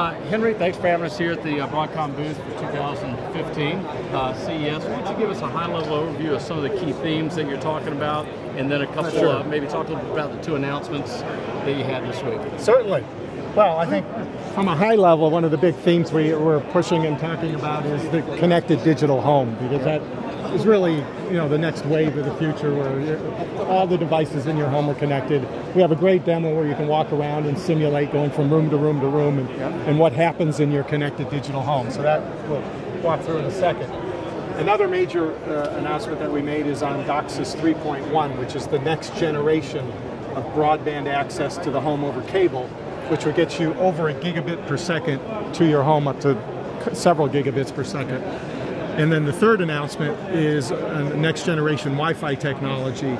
Uh, Henry, thanks for having us here at the uh, Broadcom booth for 2015 uh, CES. Why don't you give us a high-level overview of some of the key themes that you're talking about, and then a couple, Sure. uh, maybe talk a little bit about the two announcements that you had this week. Certainly. Well, I think from a high level, one of the big themes we, we're pushing and talking about is the connected digital home, because that is really you know the next wave of the future, where all the devices in your home are connected. We have a great demo where you can walk around and simulate going from room to room to room, and, and what happens in your connected digital home. So that we'll walk through in a second. Another major uh, announcement that we made is on DOCSIS 3.1, which is the next generation of broadband access to the home over cable, which will get you over a gigabit per second to your home, up to several gigabits per second. And then the third announcement is a next generation Wi-Fi technology,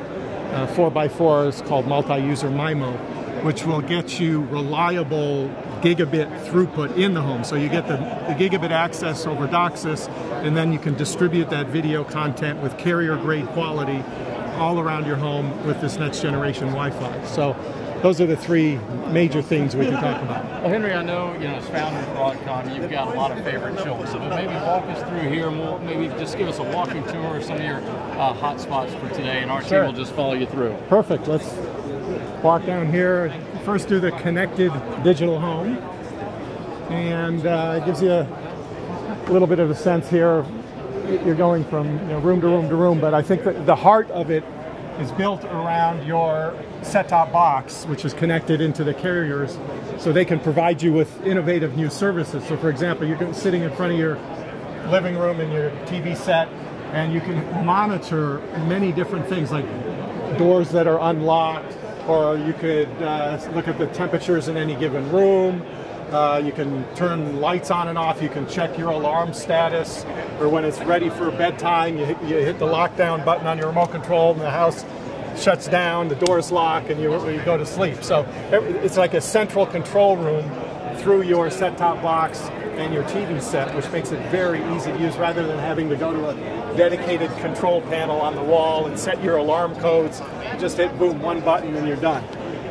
uh, 4x4 is called multi-user MIMO, which will get you reliable gigabit throughput in the home. So you get the, the gigabit access over DOCSIS, and then you can distribute that video content with carrier grade quality all around your home with this next generation Wi-Fi. So those are the three major things we can talk about. Well, Henry, I know you know as founder of Broadcom, you've got a lot of favorite children. But maybe walk us through here, and we'll maybe just give us a walking tour of some of your uh, hot spots for today, and our Sure. team will just follow you through. Perfect. Let's walk down here. First, do the connected digital home, and uh, it gives you a little bit of a sense here. You're going from you know, room to room to room, but I think that the heart of it is built around your set-top box, which is connected into the carriers, so they can provide you with innovative new services. So, for example, you're sitting in front of your living room and your TV set, and you can monitor many different things like doors that are unlocked, or you could uh, look at the temperatures in any given room. Uh, you can turn lights on and off. You can check your alarm status, or when it's ready for bedtime, you hit, you hit the lockdown button on your remote control, and the house shuts down, the doors lock, and you, you go to sleep. So it's like a central control room through your set-top box and your TV set, which makes it very easy to use rather than having to go to a dedicated control panel on the wall and set your alarm codes. You just hit boom, one button, and you're done.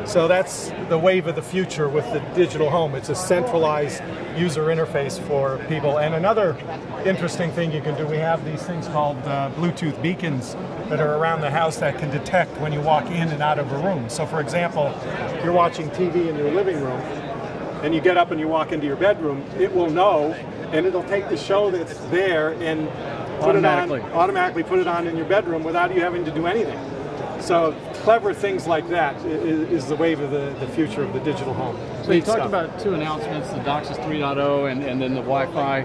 So that's the wave of the future with the digital home. It's a centralized user interface for people. And another interesting thing you can do, we have these things called uh, Bluetooth beacons that are around the house that can detect when you walk in and out of a room. So for example, you're watching TV in your living room, and you get up and you walk into your bedroom, it will know and it'll take the show that's there and put it Automatically. on automatically put it on in your bedroom without you having to do anything. So clever things like that i- i- is the wave of the, the future of the digital home. So you talked stuff. about two announcements, the DOCSIS 3.0 and, and then the Wi-Fi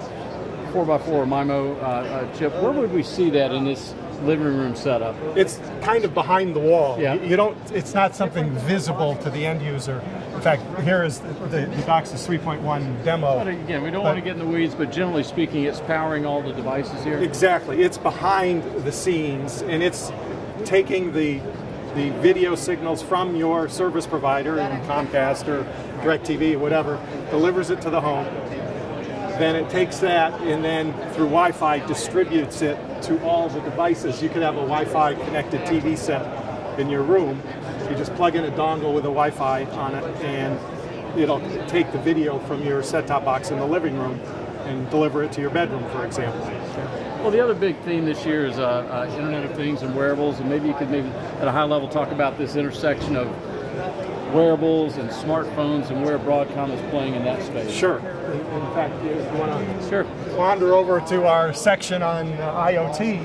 4x4 MIMO uh, uh, chip. Where would we see that in this living room setup? it's kind of behind the wall. Yeah. You, don't. It's not something visible to the end user. In fact, here is the, the, the DOCSIS 3.1 demo. But again, we don't want to get in the weeds, but generally speaking, it's powering all the devices here. Exactly. It's behind the scenes and it's taking the the video signals from your service provider, in Comcast or DirecTV whatever, delivers it to the home. Then it takes that and then through Wi-Fi distributes it to all the devices. You could have a Wi-Fi connected TV set in your room. You just plug in a dongle with a Wi-Fi on it and it'll take the video from your set-top box in the living room and deliver it to your bedroom, for example. Well, the other big theme this year is uh, uh, Internet of Things and wearables, and maybe you could maybe at a high level talk about this intersection of wearables and smartphones and where Broadcom is playing in that space. Sure. In, in fact, if you want to Sure. wander over to our section on uh, IoT.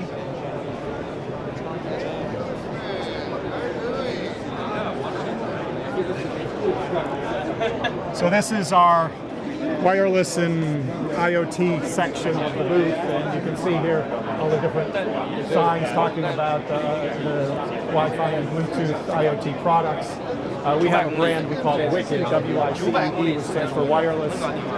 So this is our wireless and IoT section of the booth, and you can see here all the different signs talking about uh, the Wi-Fi and Bluetooth IoT products. Uh, we have a brand we call WICED, W-I-C-E-D, which stands for Wireless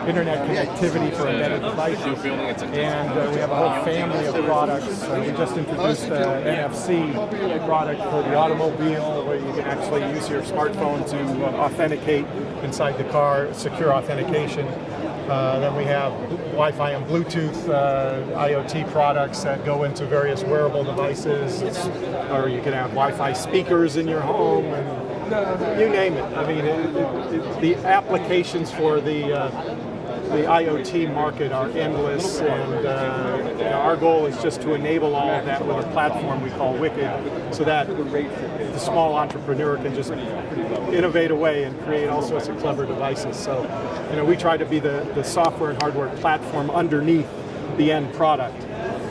Internet Connectivity for Embedded Devices. And uh, we have a whole family of products. Uh, we just introduced the NFC product for the automobile, where you can actually use your smartphone to uh, authenticate inside the car, secure authentication. Uh, then we have Wi-Fi and Bluetooth uh, IoT products that go into various wearable devices, or you can have Wi-Fi speakers in your home and you name it. I mean, it, it, the applications for the uh, the IoT market are endless, and uh, you know, our goal is just to enable all of that with a platform we call WICED, so that the small entrepreneur can just innovate away and create all sorts of clever devices. So, you know, we try to be the, the software and hardware platform underneath the end product,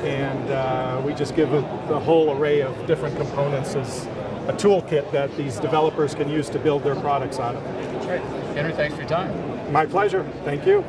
and uh, we just give a, the whole array of different components as a toolkit that these developers can use to build their products out of. Great. Henry, thanks for your time. My pleasure. Thank you.